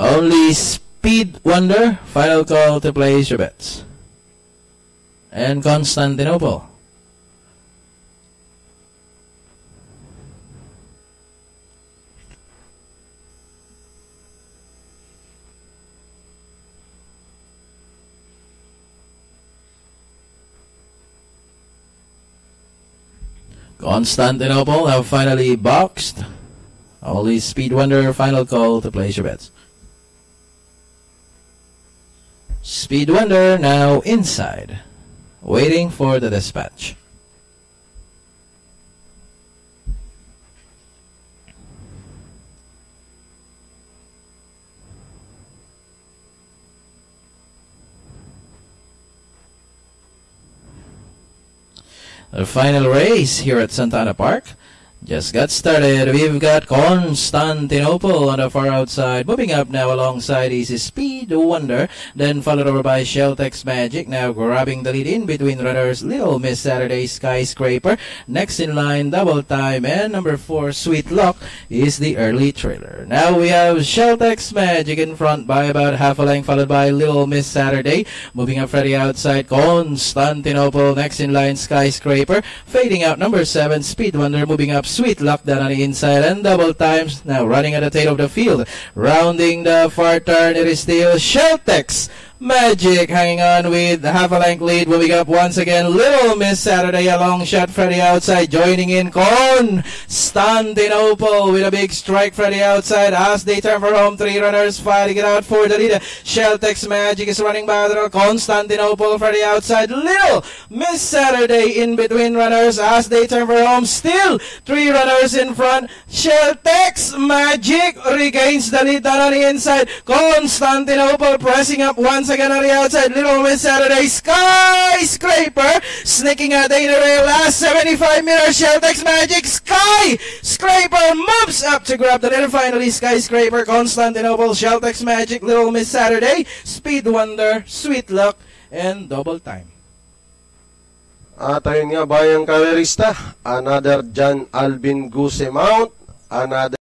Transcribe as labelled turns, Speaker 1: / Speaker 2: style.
Speaker 1: Only Speed Wonder, final call to place your bets. And Constantinople. Constantinople have finally boxed. Only Speed Wonder final call to place your bets. Speed Wonder now inside, waiting for the dispatch. The final race here at Santa Ana Park just got started. We've got Constantinople on the far outside. Moving up now alongside is Speed Wonder. Then followed over by Sheltex Magic. Now grabbing the lead in between runners. Little Miss Saturday Skyscraper. Next in line, Double Time. And number four, Sweet Luck is the early trailer. Now we have Sheltex Magic in front by about half a length. Followed by Little Miss Saturday. Moving up Freddy outside. Constantinople. Next in line, Skyscraper. Fading out number seven, Speed Wonder. Moving up Sweet Lockdown on the inside and double times. Now running at the tail of the field. Rounding the far turn, it is still Sheltex. Magic hanging on with half a length lead. will Moving up once again. Little Miss Saturday, a long shot. Freddy outside. Joining in Constantinople with a big strike. Freddy outside as they turn for home. Three runners fighting it out for the leader. Sheltex Magic is running by the Constantinople. Freddy outside. Little Miss Saturday in between runners as they turn for home. Still three runners in front. Sheltex Magic regains the lead down on the inside. Constantinople pressing up once again on the outside. Little Miss Saturday Skyscraper sneaking out the inner rail. Last 75 meters. Sheltex Magic Skyscraper moves up to grab the leader. Finally, Skyscraper, Constantinople, Sheltex Magic, Little Miss Saturday, Speed Wonder, Sweet Luck, and Double Time.
Speaker 2: At ayun nga, bayang karerista, another John Alvin Goose Mount, another